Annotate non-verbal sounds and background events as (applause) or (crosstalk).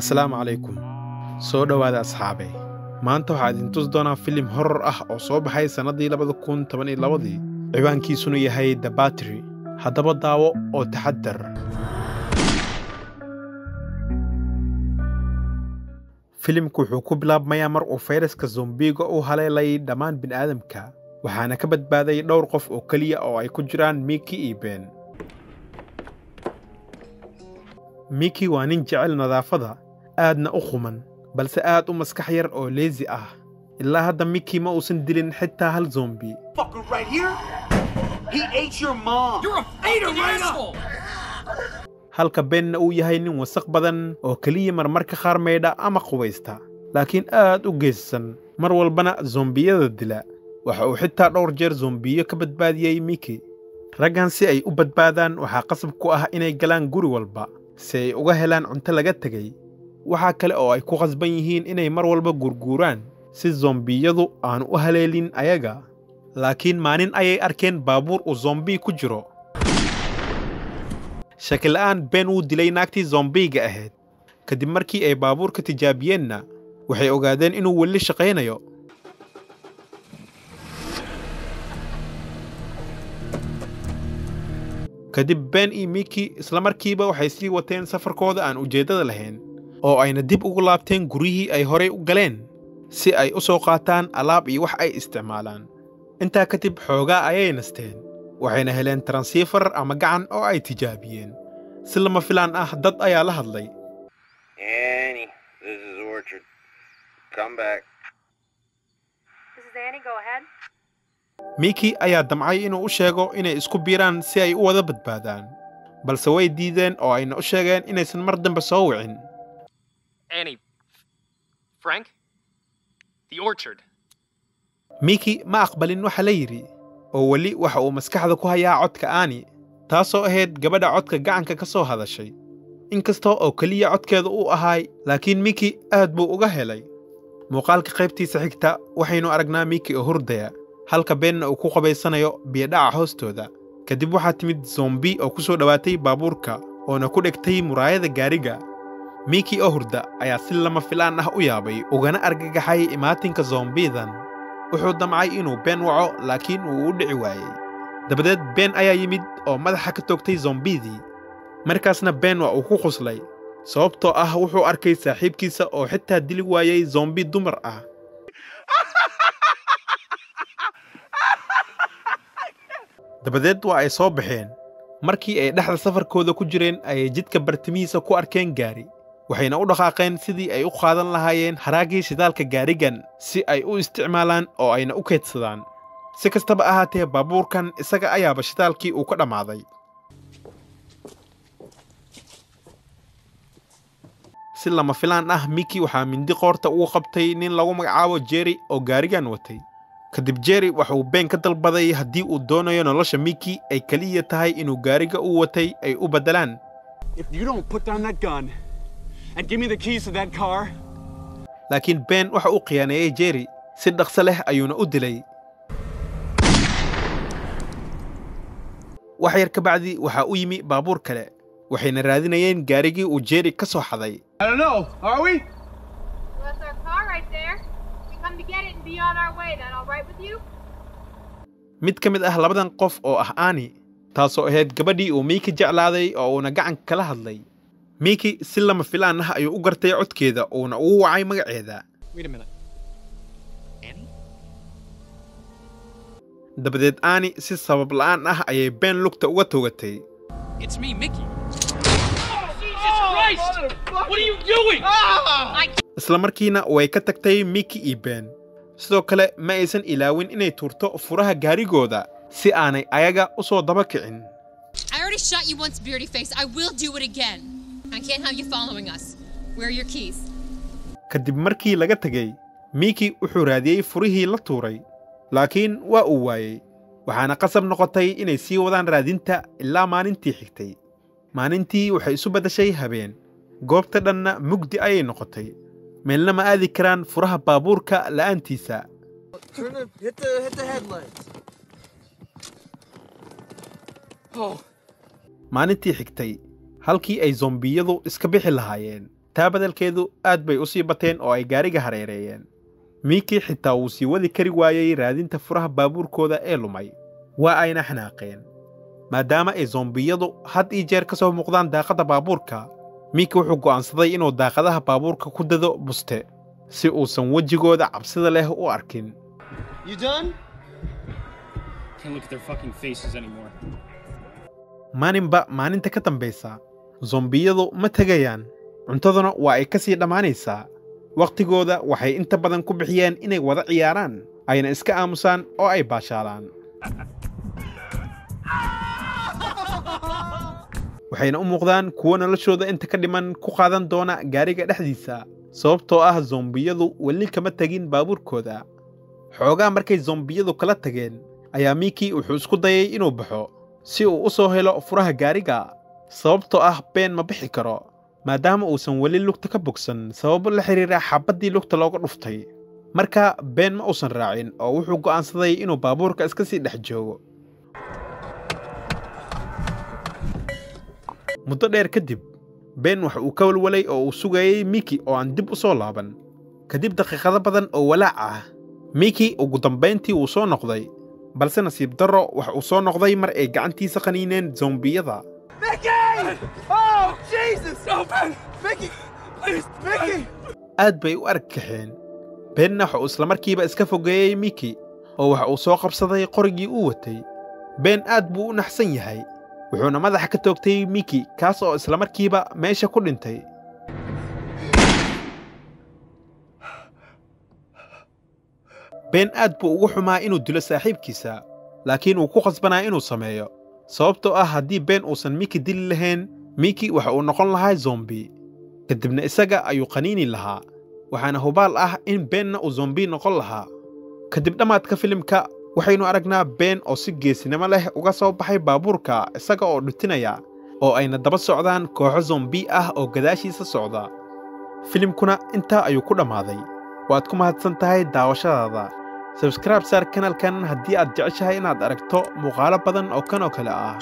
asalaamu calaykum soo dhowaada asxaabe. Maanta waxaa idin tusi doonaa filim horor ah oo soo baxay sannaddii labada kun toban iyo labadii. Ciwaankiisuna yahay the battery. Haddaba daawo oo taxaddar. Filimku wuxuu ku bilaabmayaa mar uu fayraska zombiga u haleelay dhammaan bini'aadamka waxaana ka badbaaday dhowr qof oo keliya oo ay ku jiraan miki iyo ben miki waa nin jecel nadaafada aadna u quman balse aad u maskax yar oo leesi ah. Ilaa hadda miki ma uusan dilin xitaa hal zombi halka benna uu yahay nin wasaq badan oo keliya marmarka qaar maydha ama qubaysta laakiin aad u geesisan mar walbana zombiyada dila. Waxa uu xitaa dhowr jeer zombiyo ka badbaadiyey miki raggan si ay u badbaadaan waxaa qasab ku ah inay galaan guri walba si ay uga helaan cunto laga tegey waxaa kale oo ay ku qasban yihiin inay mar walba gurguuraan si zombiyadu aanu u haleelin ayaga. Laakiin maalin ayay arkeen baabuur uu zombi ku jiro. Shakila'aan ben wuu dilay naagtii zombiga ahayd kadib markii ay baabuurka tijaabiyeenna waxay ogaadeen inuu weli shaqaynayo kadib ben iyo miki isla markiiba waxay sii wateen safarkooda aan ujeeddada lahayn oo ayna dib ugu laabteen guryihii ay horay u galeen si ay u soo qaataan alaab iyo wax ay isticmaalaan. Intaa kadib xoogaa ayay nasteen waxayna heleen transiifar ama gacan oo ay tijaabiyeen. Si lama filaan ah dad ayaa la hadlay Miki ayaa damcay inuu u sheego inay isku biiraan si ay u wada badbaadaan balse way diideen oo ayna u sheegeen inaysan mar dambe soo wicin. Miki ma aqbalin waxa la yidhi oo weli waxa uu maskaxda ku hayaa codka aani taasoo ahayd gabadha codka gacanka ka soo hadashay. Inkasta oo keliya codkeeda uu ahaay laakiin miki aad buu uga helay. Muuqaalka qaybtiisa xigta waxaynu aragnaa miki oo hurdaya halka beenna uu ku qabaysanayo biyodhaca hoostooda. Kadib waxaa timid zombi oo ku soo dhowaatay baabuurka oona ku dhegtay muraayada gaariga. Miki oo hurda ayaa si lama filaan ah u yaabay ugana argagaxay imaatinka zombidan. Wuxuu damcay inuu been waco laakiin wuu u dhici waayey. Dabadeed been ayaa yimid oo madaxa ka toogtay zombidii. Markaasna been waa uu ku quslay sababtoo ah wuxuu arkay saaxiibkiisa oo xitaa dili waayey zombi dumar ah dabadeed waa ay soo baxeen. Markii ay dhexda safarkooda ku jireen ayay jidka bartimihiisa ku arkeen gaari. Waxayna u dhaqaaqeen sidii ay u qaadan lahaayeen haraaggii shidaalka gaarigan si ay u isticmaalaan oo ayna u keydsadaan si kastaba ahaatee baabuurkan isaga ayaaba shidaalkii uu ka dhammaaday si lama filaan ah miki waxaa mindi qoorta ugu qabtay nin lagu magacaabo jerry oo gaarigan watay kadib jerry waxa uu been ka dalbaday haddii uu doonayo nolosha miki ay keliya tahay inuu gaariga u watay ay u beddelaan. Laakiin ben waxa uu khiyaaneeyey jerry. Si dhaqso leh ayuuna u dilay. Wax yar ka bacdi waxaa u yimi baabuur kale waxayna raadinayeen gaarigii uu jerry ka soo xaday mid ka mid ah labadan qof oo ah aani taasoo ahayd gabadhii uu miki jeclaaday oo uuna gacanka kala hadlay. Miki si lama filaan ah ayuu u gartay codkeeda uuna ugu wacay magaceeda. Dabadeed aani si sabab la'aan ah ayay been lugta uga toogatay Isla markiina way ka tagtay miki iyo been sidoo kale ma aysan ilaawin inay tuurto furaha gaarigooda si aanay ayaga u soo daba kicin. Kadib markii laga tegey miki wuxuu raadiyey furihii la tuuray. Laakiin waa uu waayey waxaana qasab noqotay inay sii wadaan raadinta ilaa maalintii xigtay. Maalintii waxay isu beddeshay habeen. Goobta dhanna mugdi ayay noqotay meelna ma aadi karaan furaha baabuurka la'aantiisa. Oh, maalintii xigtay halkii ay zombiyadu iska bixi lahaayeen taa badalkeedu aad bay u sii bateen oo ay gaariga hareereeyeen. Miiki xitaa wuu sii wadi kari waayey raadinta furaha baabuurkooda ee lumay. Waa ayna xanaaqeen maadaama ay zombiyadu had ii jeer ka soo muuqdaan daaqadda baabuurka miiki wuxuu go'aansaday inuu daaqadaha baabuurka ku dado buste si uusan wejigooda cabsida leh u arkin. Maalinba maalinta ka dambaysa zombiyadu ma tegayaan. Cuntaduna waa ay ka sii dhammaanaysaa wakhtigooda waxay inta badan ku bixiyeen inay wada ciyaaraan ayna iska aamusaan oo ay baashaalaan (laughs) waxayna u muuqdaan kuwo noloshooda inta ka dhiman ku qaadan doona gaariga dhexdiisa sababtoo ah zombiyadu weli kama tegin baabuurkooda. Xoogaa markay zombiyadu kala tageen ayaa miiki wuxuu isku dayay inuu baxo si uu u soo helo furaha gaariga sababtoo ah been ma bixi karo maadaama uusan weli lugta ka bogsan sababo la xidhiira xabaddii lugta looga dhuftay. Marka been ma uusan raacin oo wuxuu go'aansaday inuu baabuurka iska sii dhex joogo muddo dheer kadib been waxa uu ka walwalay oo uu sugayey miki oo aan dib u soo laaban kadib daqiiqado badan oo walaac ah miki ugu dambayntii wuu soo noqday balse nasiib darro waxa uu soo noqday mar ay gacantiisa qaniineen zombiyada Oh, Jesus! No, Ben! Mickey! Please, Mickey! aad bay u argagaxeen beenna waxa uu islamarkiiba iska fogeeyey miki oo waxa uu soo qabsaday qorigii uu watay been aad buu u naxsan yahay wuxuuna madaxa ka toogtay miki kaas oo islamarkiiba meesha ku dhintay. Been aad buu ugu xumaa inuu dilo saaxiibkiisa laakiin wuu ku khasbanaa inuu sameeyo. Sababtoo ah haddii been uusan miki dili lahayn miki waxa uu noqon lahaa zombi kadibna isaga ayuu qaniini lahaa waxaana hubaal ah in beenna uu zombi noqon lahaa. Kadib dhammaadka filimka waxaynu aragnaa been oo si geesinimo leh uga soo baxay baabuurka isaga oo dhutinaya oo ayna daba socdaan kooxo zombi ah oo gadaashiisa socda. Filimkuna intaa ayuu ku dhammaaday. Waad ku mahadsan tahay daawashadaada. Sabskraib saar kanalkan haddii aad jeceshahay inaad aragto muuqaalo badan oo kan oo kale ah